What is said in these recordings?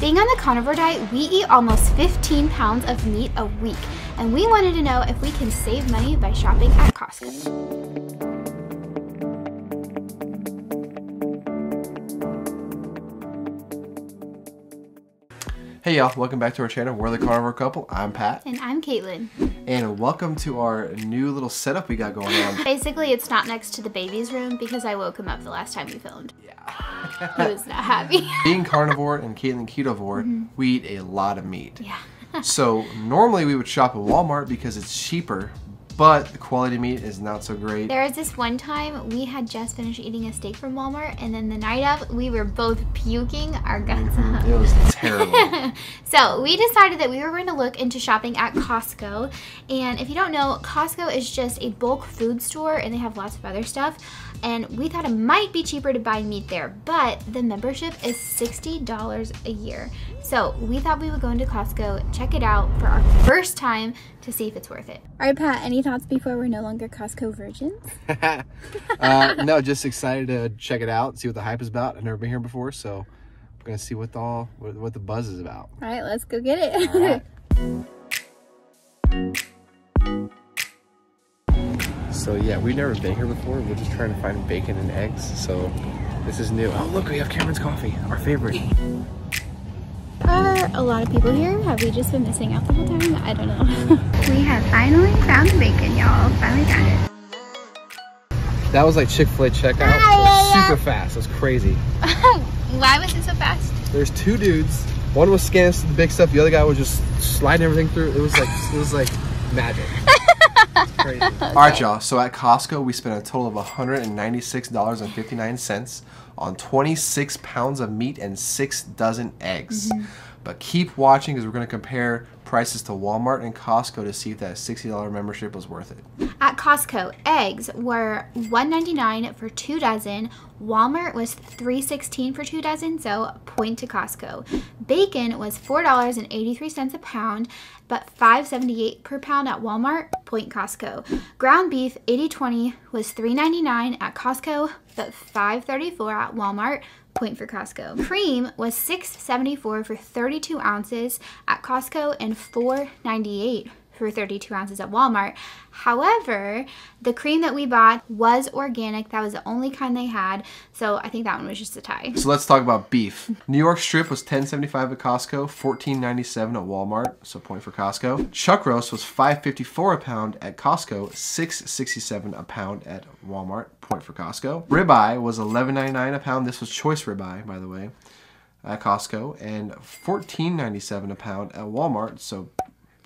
Being on the carnivore diet, we eat almost 15 pounds of meat a week, and we wanted to know if we can save money by shopping at Costco. Hey y'all, welcome back to our channel. We're the Carnivore Couple. I'm Pat. And I'm Caitlynn. And welcome to our new little setup we got going on. Basically, it's not next to the baby's room because I woke him up the last time we filmed. Yeah. He was not happy. Being carnivore and Caitlynn ketovore, mm-hmm. we eat a lot of meat. yeah. So normally we would shop at Walmart because it's cheaper, but the quality of meat is not so great. There was this one time we had just finished eating a steak from Walmart, and then the night of, we were both puking our mm-hmm. guts out. It was terrible. so we decided that we were going to look into shopping at Costco. And if you don't know, Costco is just a bulk food store and they have lots of other stuff. And we thought it might be cheaper to buy meat there, but the membership is $60 a year. So we thought we would go into Costco, check it out for our first time to see if it's worth it. All right, Pat, any thoughts before we're no longer Costco virgins? uh, no, just excited to check it out, see what the hype is about. I've never been here before, so I'm gonna see what the all what, what the buzz is about. All right, let's go get it. All right. So yeah, we've never been here before. We're just trying to find bacon and eggs. So this is new. Oh look, we have Cameron's coffee, our favorite. Are a lot of people here? Have we just been missing out the whole time? I don't know. we have finally found the bacon, y'all. Finally found it. That was like Chick-fil-A checkout. It was super fast. It was crazy. Why was it so fast? There's two dudes. One was scanning the big stuff. The other guy was just sliding everything through. It was like it was like magic. Crazy. All right, y'all. So at Costco, we spent a total of $196.59 on 26 pounds of meat and six dozen eggs. Mm-hmm. But keep watching because we're going to compare prices to Walmart and Costco to see if that $60 membership was worth it. At Costco, eggs were $1.99 for two dozen. Walmart was $3.16 for two dozen, so point to Costco. Bacon was $4.83 a pound, but $5.78 per pound at Walmart, point Costco. Ground beef 80-20 was $3.99 at Costco, but $5.34 at Walmart, point for Costco. Cream was $6.74 for 32 ounces at Costco and $4.98 for 32 ounces at Walmart. However, the cream that we bought was organic. That was the only kind they had. So I think that one was just a tie. So let's talk about beef. New York strip was $10.75 at Costco, $14.97 at Walmart, so point for Costco. Chuck roast was $5.54 a pound at Costco, $6.67 a pound at Walmart, point for Costco. Ribeye was $11.99 a pound. This was choice ribeye, by the way, at Costco, and $14.97 a pound at Walmart, so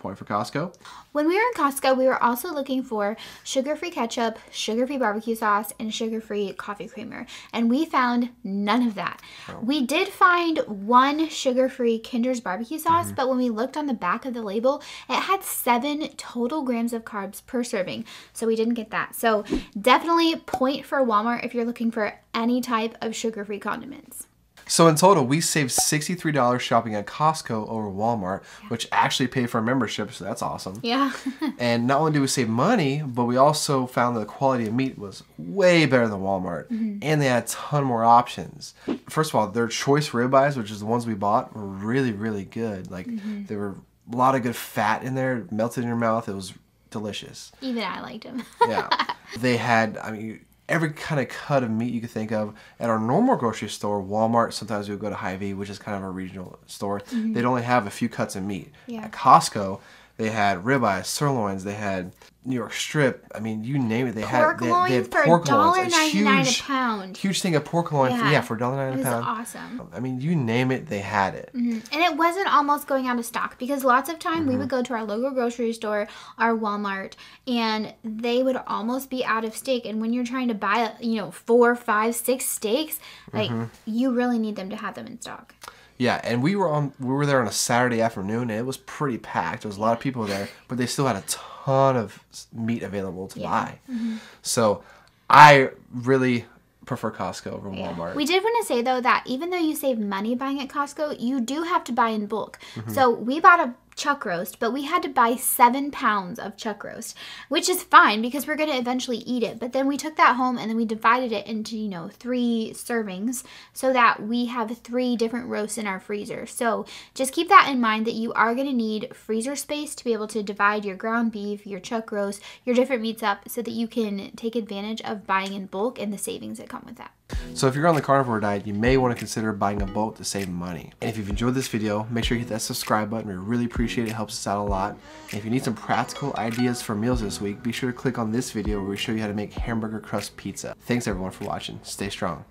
point for Costco. When we were in Costco, we were also looking for sugar-free ketchup, sugar-free barbecue sauce, and sugar-free coffee creamer. And we found none of that. We did find one sugar-free Kinder's barbecue sauce, mm-hmm. but when we looked on the back of the label, it had seven total grams of carbs per serving. So we didn't get that. So definitely point for Walmart if you're looking for any type of sugar-free condiments. So in total, we saved $63 shopping at Costco over Walmart, which actually paid for our membership, so that's awesome. Yeah. And not only did we save money, but we also found that the quality of meat was way better than Walmart. Mm-hmm. And they had a ton more options. First of all, their choice ribeyes, which is the ones we bought, were really, really good. Like, mm-hmm. there were a lot of good fat in there, melted in your mouth. It was delicious. Even I liked them. Yeah. they had, I mean, every kind of cut of meat you could think of. At our normal grocery store, Walmart, sometimes we would go to Hy-Vee, which is kind of a regional store. Mm-hmm. They'd only have a few cuts of meat. Yeah. At Costco, they had ribeyes, sirloins, they had New York strip. I mean, you name it. They Pork had they, they loins had for pork loins, a $1.99 a huge, pound. huge thing of pork loin. Yeah. Yeah, for $1.99 It a pound. awesome. I mean, you name it, they had it. Mm-hmm. And it wasn't almost going out of stock because lots of time we mm-hmm. would go to our local grocery store, our Walmart, and they would almost be out of steak. And when you're trying to buy, you know, four, five, six steaks, like mm-hmm. you really need them to have them in stock. Yeah, and we were on we were there on a Saturday afternoon, and it was pretty packed. There was a lot of people there, but they still had a ton of meat available to buy. Mm-hmm. So, I really prefer Costco over Walmart. We did want to say though that even though you save money buying at Costco, you do have to buy in bulk. Mm-hmm. So we bought a chuck roast, but we had to buy seven pounds of chuck roast, which is fine because we're going to eventually eat it. But then we took that home and then we divided it into, you know, three servings so that we have three different roasts in our freezer. So just keep that in mind that you are going to need freezer space to be able to divide your ground beef, your chuck roast, your different meats up so that you can take advantage of buying in bulk and the savings that come with that. So if you're on the carnivore diet, you may want to consider buying a bulk to save money. And if you've enjoyed this video, make sure you hit that subscribe button. We really appreciate it. It helps us out a lot. And if you need some practical ideas for meals this week, be sure to click on this video where we show you how to make hamburger crust pizza. Thanks everyone for watching. Stay strong.